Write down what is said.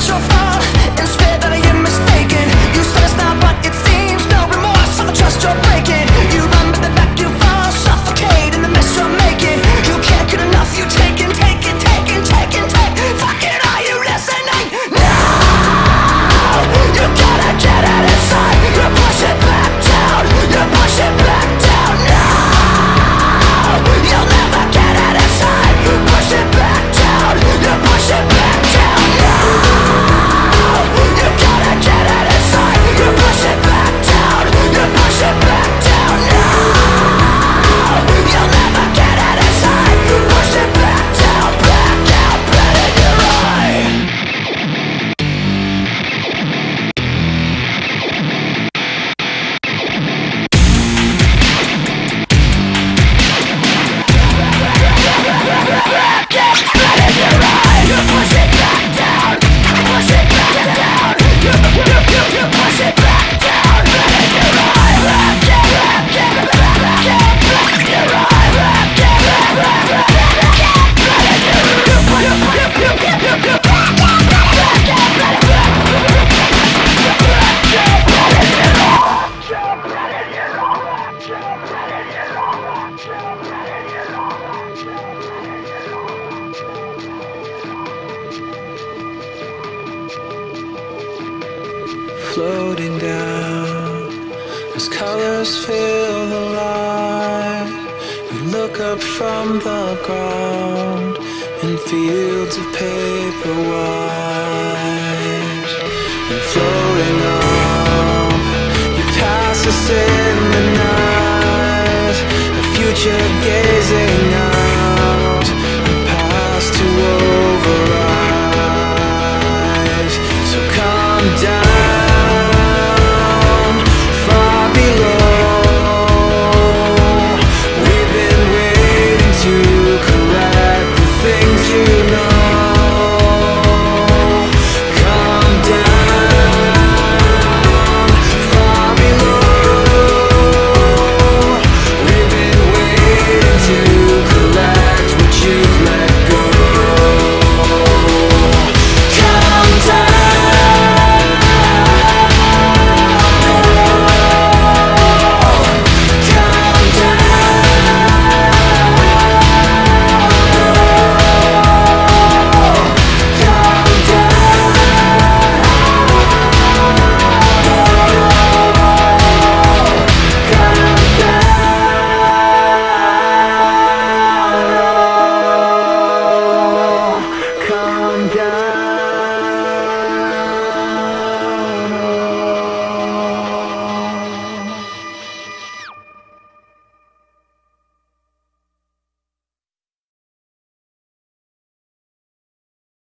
such floating down as colors fill the light. You look up from the ground in fields of paper white and floating up. You pass us in the night, a future gazing.